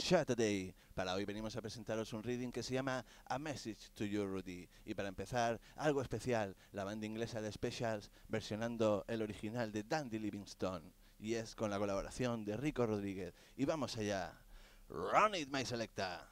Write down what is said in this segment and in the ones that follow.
Saturday. Para hoy venimos a presentaros un reading que se llama A Message to You, Rudy. Y para empezar, algo especial, la banda inglesa de Specials versionando el original de Dandy Livingstone. Y es con la colaboración de Rico Rodríguez. Y vamos allá. Run it, my selecta.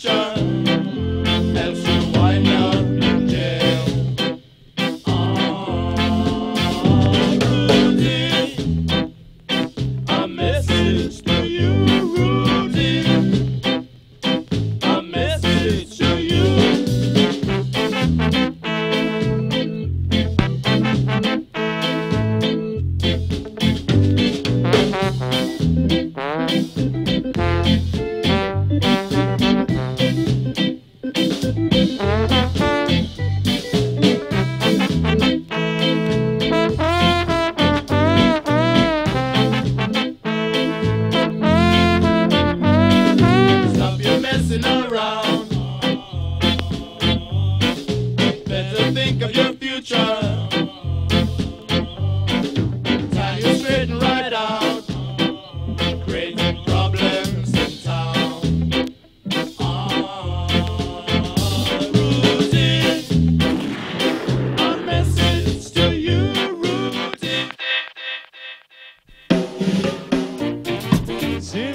Future.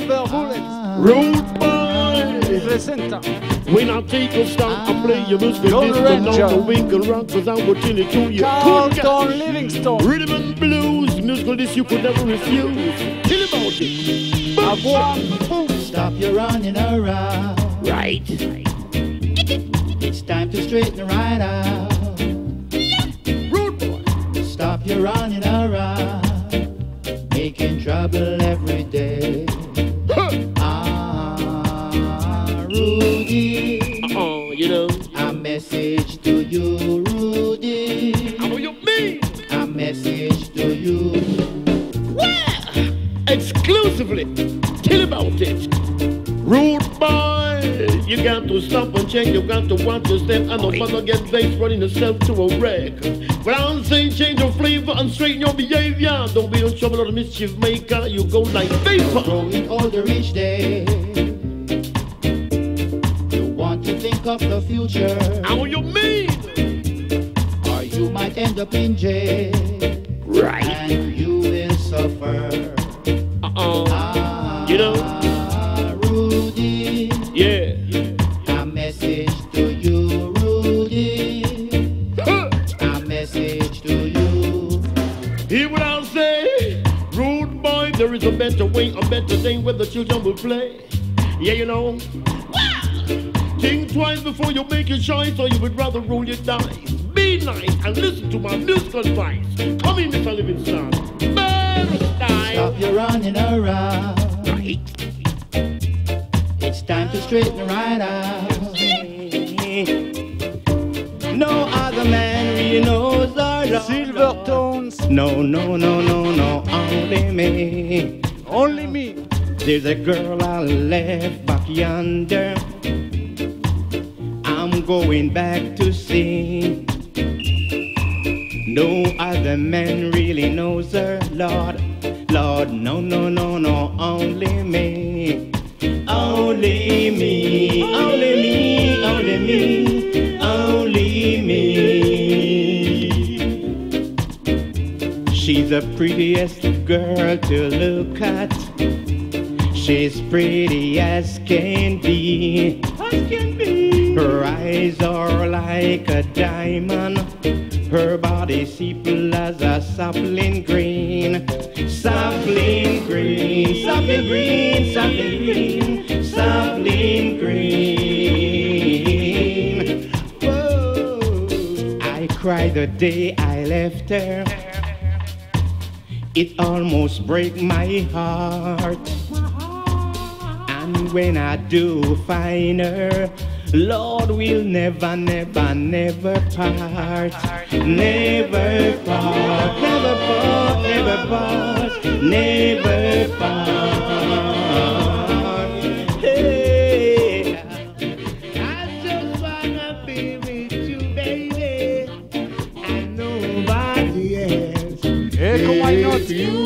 Silver Bullet Rude boy. presenta When I take a stop, I play your music. Ranger. on the wink and rock, cause I will tell it to you. Carlton Livingstone Rhythm and blues, musical this you could never refuse. Tell about it. Stop your running around. Right. It's time to straighten right out. Rude boy. Stop your running around. Making trouble to you. Exclusively. Tell about it. Rude boy. You got to stop and change. You got to watch your step. I don't wanna get bass running yourself to a wreck. But I'm saying change your flavor and straighten your behavior. Don't be in trouble or mischief maker. You go like vapor. Growing older each day. You want to think of the future. How you mean? or you might end up in jail better way, thing where the children will play. Yeah, you know. Think twice before you make your choice, or you would rather roll your dice. Be nice and listen to my musical advice. Come in, Mr. Livingstone. Stop your running around. Right. It's time to straighten right out. No other man really knows our love. Silverstones No, no, no, no, no, only me. Only Me There's a girl I left back yonder. I'm going back to see. No other man really knows her, Lord. Lord, no, no, no, no, only me. Only me, only me, only me. The prettiest girl to look at. She's pretty as can be. As can be. Her eyes are like a diamond. Her body simple as a sapling green. Sapling green, sapling green, sapling green, sapling green. Whoa. I cried the day I left her. It almost break my heart. And when I do find her, Lord we'll never, never, never part. Never part, never part, never part, never part. Not? You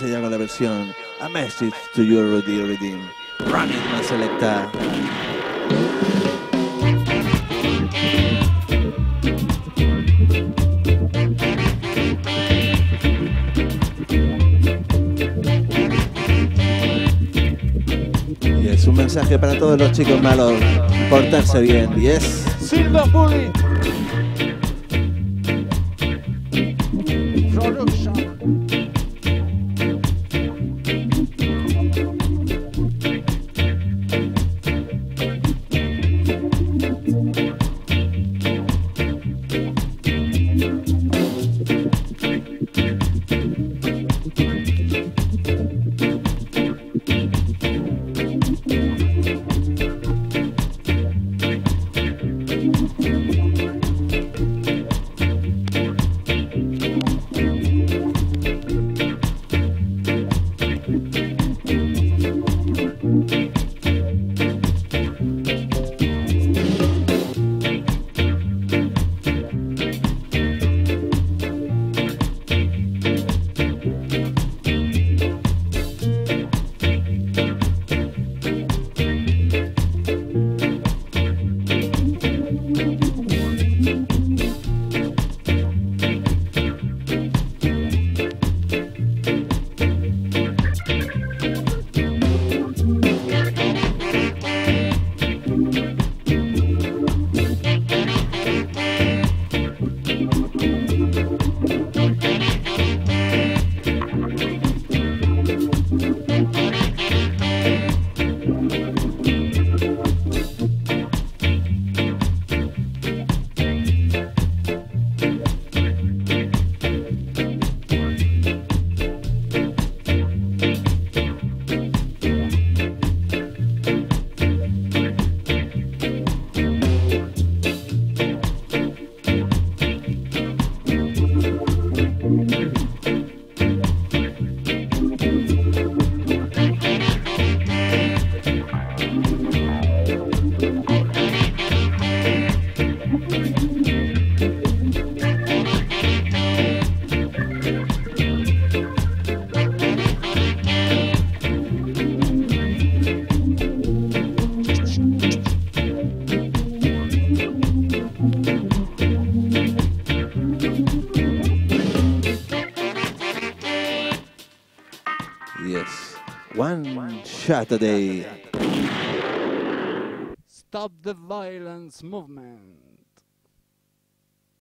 Allá con la versión A Message to Your Redeem. Run it, man selecta. Y es un mensaje para todos los chicos malos. Portarse bien, yes. Silver Bullet. One shot a day. Stop the violence movement.